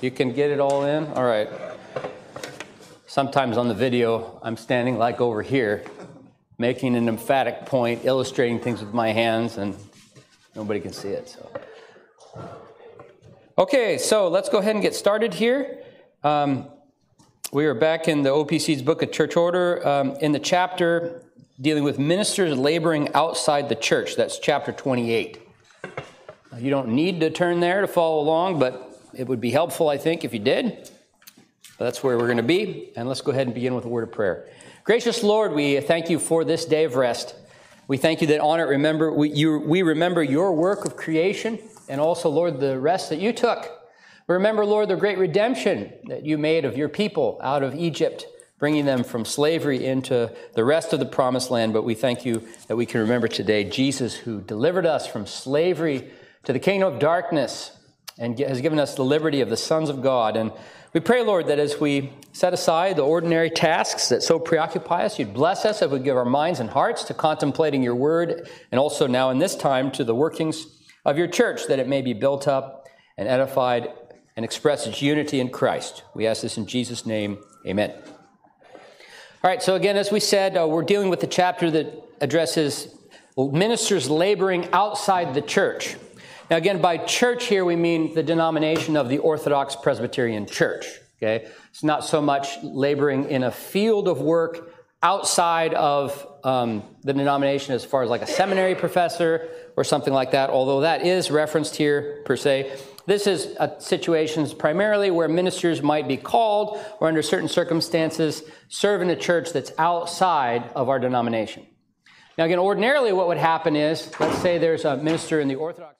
You can get it all in? All right. Sometimes on the video, I'm standing like over here, making an emphatic point, illustrating things with my hands, and nobody can see it. So, okay, so let's go ahead and get started here. Um, we are back in the OPC's book of church order um, in the chapter dealing with ministers laboring outside the church. That's chapter 28. You don't need to turn there to follow along, but it would be helpful, I think, if you did. But that's where we're going to be. And let's go ahead and begin with a word of prayer. Gracious Lord, we thank you for this day of rest. We thank you that on it, remember, we, you, we remember your work of creation and also, Lord, the rest that you took. Remember, Lord, the great redemption that you made of your people out of Egypt, bringing them from slavery into the rest of the promised land. But we thank you that we can remember today Jesus, who delivered us from slavery to the kingdom of darkness and has given us the liberty of the sons of God. And we pray, Lord, that as we set aside the ordinary tasks that so preoccupy us, you'd bless us if we give our minds and hearts to contemplating your word, and also now in this time to the workings of your church, that it may be built up and edified and express its unity in Christ. We ask this in Jesus' name. Amen. All right, so again, as we said, uh, we're dealing with the chapter that addresses ministers laboring outside the church. Now, again, by church here, we mean the denomination of the Orthodox Presbyterian Church. Okay? It's not so much laboring in a field of work outside of um, the denomination as far as like a seminary professor or something like that, although that is referenced here per se. This is situations primarily where ministers might be called or under certain circumstances serve in a church that's outside of our denomination. Now, again, ordinarily what would happen is, let's say there's a minister in the Orthodox